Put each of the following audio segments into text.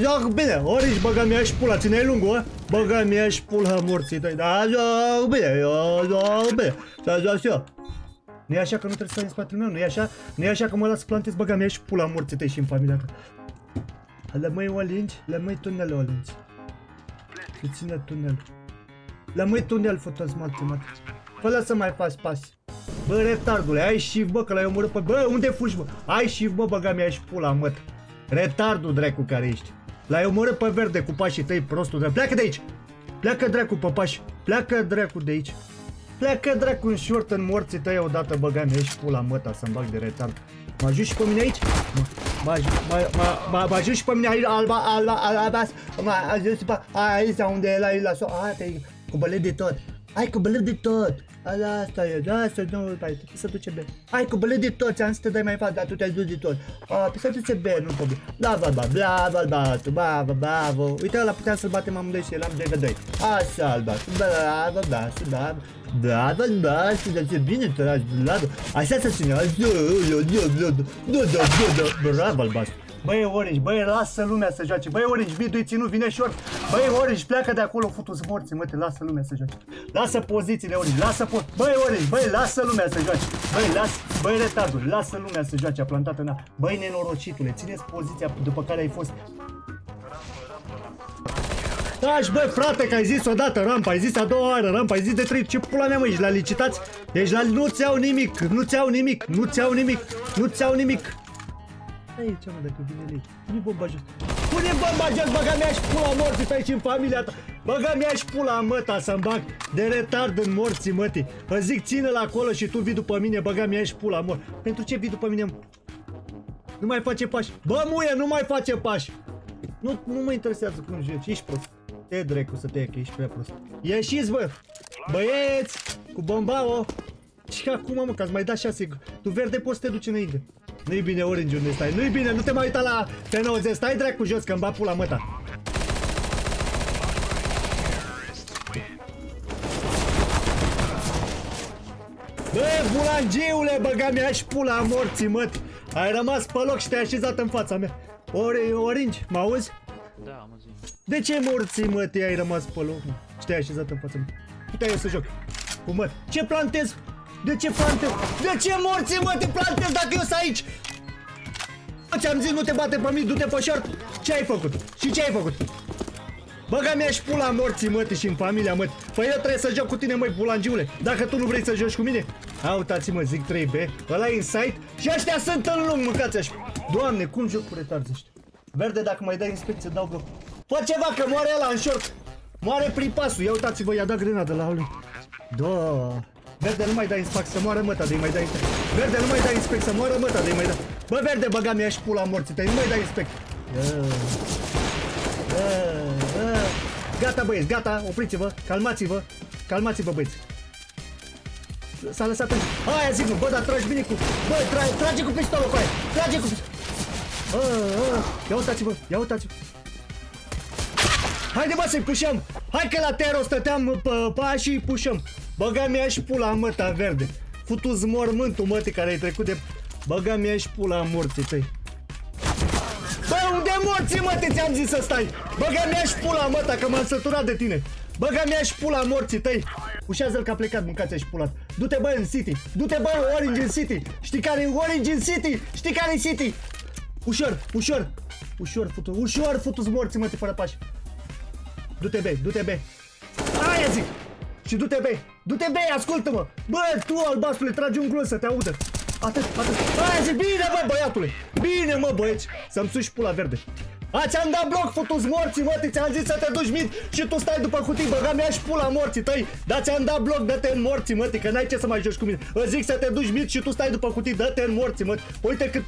Joc bine, ori băga mi și pula, ține lungul, băga mi și pula morții tăi, da, joc bine, eu joc bine, să joc și eu. Nu e așa că nu trebuie să stai în spatele meu, nu e așa, nu e așa că mă las să plantez băga mi și pula morții tăi și în familia ta. Lămâi o lingi, lămâi tunel o lingi. Și ține tunel. Lămâi tunel, fotos mă. Fă să mai faci pasi. Bă, retardule, ai și bă, că l-ai omorât pe... Bă, unde fugi, bă? Ai și bă, băga mi și pula, mă. Retardul dracu care ești. L-ai omorât pe verde cu pașii tăi, prostul dracu. Pleacă de aici! Pleacă dracu pe pași. Pleacă dracu de aici. Pleacă dracu în short în morții tăi odată băga mi și pula măta să-mi bag de retard. Mă ajungi și pe mine aici? Mă ajungi și pe mine aici, alba, alba, alba, mă ajungi și pe aici unde e la la so, a, te cu bălet de tot. Hai cu bălet de tot! Ala asta e, da, asta nu, hai, tu să duce bine. Hai cu bălet de tot, ți-am să dai mai față, dar tu te-ai dus de tot. A, pe să duce bine, nu problem. Bla, bla, bla, bla, bla, bla, tu, bla, bla, bla, bla. Uite, ăla puteam să-l batem amândoi și eram 2 2. Așa, bla bla, bla, bla, bla, bla, bla, bla, bla. de ce bine te lași, bla, așa să Bla bla bla Băi, Orange, băi, lasă lumea să joace. Băi, Orange, vidui ținut, vine short. Băi, Orange, pleacă de acolo, futu morți, mă, te lasă lumea să joace. Lasă pozițiile, Orange, lasă po Băi, Orange, băi, lasă lumea să joace. Băi, las, băi, retardul, lasă lumea să joace, a plantat în a. Băi, nenorocitule, țineți poziția după care ai fost. Taci, băi, frate, că ai zis odată rampa, ai zis a doua oară rampa, ai zis de trei, ce pula mea, mă, ești la licitați? Ești la... Nu-ți iau nimic, nu-ți iau nimic, nu-ți iau nimic, nu-ți iau nimic. Aici, mă, dacă vine lei. Pune bomba jos. Pune bomba jos, băga mea și pula morții aici în familia ta. Băga mea și pula măta să-mi bag de retard în morții mătii. Vă zic, ține-l acolo și tu vii după mine, băga mea și pula mor. Pentru ce vii după mine? Nu mai face pași. Bă, muie, nu mai face pași. Nu, nu mă interesează cum joci, ești prost. Te drecu să te ia, că ești prea prost. Ieșiți, bă! Băieți! Cu bombao! Și acum, mă, că ați mai dat șase. Tu verde poți să te duci înainte. Nu-i bine Orange unde stai, nu-i bine, nu te mai uita la P90, stai dracu jos că-mi bat pula măta. Bă, bulangiule, băga mi și pula morții, măti. Ai rămas pe loc și te-ai așezat în fața mea. Ori, Orange, mă auzi? Da, mă zi. De ce morții, măti, ai rămas pe loc și te-ai așezat în fața mea? Puteai eu să joc. Cu măt. Ce plantez? De ce plantez? De ce morții, mă, te plantez dacă eu sunt aici? Ți-am zis, nu te bate pe mine, du-te pe short. Ce ai făcut? Și ce ai făcut? Băga mi și pula morții, mă, și în familia, mă. Păi eu trebuie să joc cu tine, măi, bulangiule. Dacă tu nu vrei să joci cu mine, uitați-mă, zic 3B, ăla e inside și ăștia sunt în lung, mâncați așa. Doamne, cum joc cu retarzi ăștia? Verde, dacă mai dai inspecție, dau bloc. Fă ceva, că moare ăla în short. Moare prin pasul. Ia uitați-vă, i-a dat grenadă la lui. Da. Verde, nu mai dai inspect să moară măta de mai dai inspect. Verde, nu mai dai inspect să moară măta de mai dai. Bă, verde, băga mi și pula morții tăi, nu mai dai inspect. Gata, băieți, gata, opriți-vă, calmați-vă, calmați-vă, băieți. S-a lăsat în... Aia zic, nu, bă, dar tragi bine cu... Bă, tra trage cu pistolul cu aia, trage cu pistolul. Ia uitați-vă, ia uitați-vă. Haide, bă, să-i pușăm. Hai că la tero stăteam pe pa și pușăm. Băga mi și pula în măta verde. Futu-ți mormântul mătii care ai trecut de... Băga mi și pula în morții tăi. Bă, unde morții mătii ți-am zis să stai? Băga mi și pula măta că m-am săturat de tine. Băga mi și pula morții tăi. Ușează-l că a plecat, mâncați și pulat. Du-te bă în City. Du-te bă în Orange în City. Știi care e Orange în City? Știi care e City? Ușor, ușor. Ușor, futu, ușor, futu-ți morții mătii fără pași. Du-te B, du-te B. Aia zic! Și du-te bei, du-te bei, ascultă-mă! Bă, tu albastule, tragi un glon să te audă! Atât, atât. Aia zi, bine mă, băiatule! Bine mă, băieți! Să-mi suși pula verde. A, ți-am dat bloc, futu morții, mă, ți-am zis să te duci mid și tu stai după cutii, băga mea și pula morții tăi. Da, ți-am dat bloc, dă-te în morții, mă, că n-ai ce să mai joci cu mine. Îți zic să te duci mid și tu stai după cutii, dă-te în morții, mă. Uite cât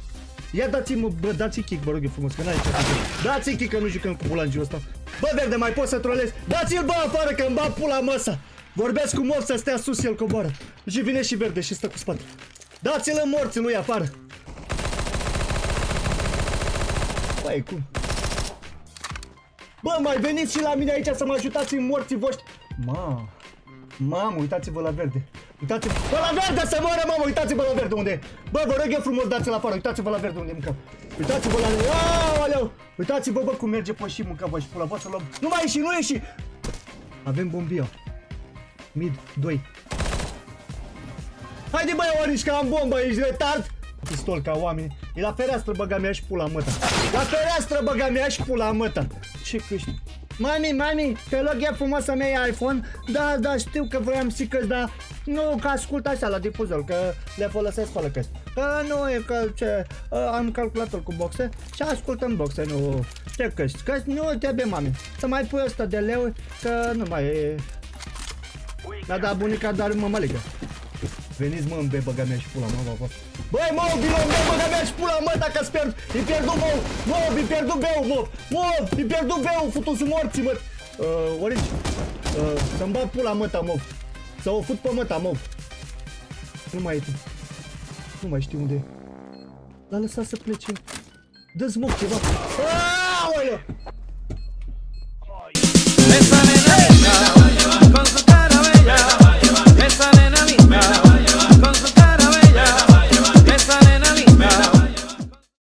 Ia dați-mă, bă, dați kick, vă rog eu frumos, că n-ai ce să Dați kick că nu jucăm cu bulangiul ăsta. Bă, verde, mai poți să trolezi? Dați-l, bă, afară, că îmi bat pula măsa. Vorbesc cu mob să stea sus, el coboară. Și vine și verde și stă cu spate. Dați-l în morții lui afară. Băi, cum? Bă, mai veniți și la mine aici să mă ajutați în morții voștri. Ma. Mamă, uitați-vă la verde. Uitați-vă Bă, la verde să moară, mamă, uitați-vă la verde unde e. Bă, vă rog eu frumos, dați-l afară, uitați-vă la verde unde e mâncăm. Uitați-vă la... Aoleu! Uitați-vă, bă, cum merge pe și mâncă, bă, și pula, bă, să luăm... Nu mai ieși, nu ieși! Avem bombio. Mid, 2. Haide, băi, Orange, că am bombă, ești retard? Pistol ca oameni. E la fereastră băga mea și pula măta. La fereastră băga mea și pula măta. Ce câști? Mami, mami, te rog e frumos să-mi iei iPhone? Da, da, știu că vreau să dar nu, că ascult așa la difuzor, că le folosesc fără căști. Că nu e că ce, am calculator cu boxe și ascult în boxe, nu ce căști. Că nu trebuie, mami, să mai pui 100 de lei, că nu mai e... Da, da, bunica doar mămăligă. Veniți mă în B, băga mea și pula mă, bă, Băi, mă, vino în B, băga mea și pula mă, dacă îți pierd, îi pierdut mă, mă, îi pierdut B-ul, mă, mă, îi pierdut B-ul, futu-ți morții, mă. Uh, Orange, uh, să-mi bat pula măta, mă. Să o fut pe măta, mă. Nu mai e tu. Nu mai știu unde e. L-a lăsat să plece. Dă-ți moc ceva. Aoleu!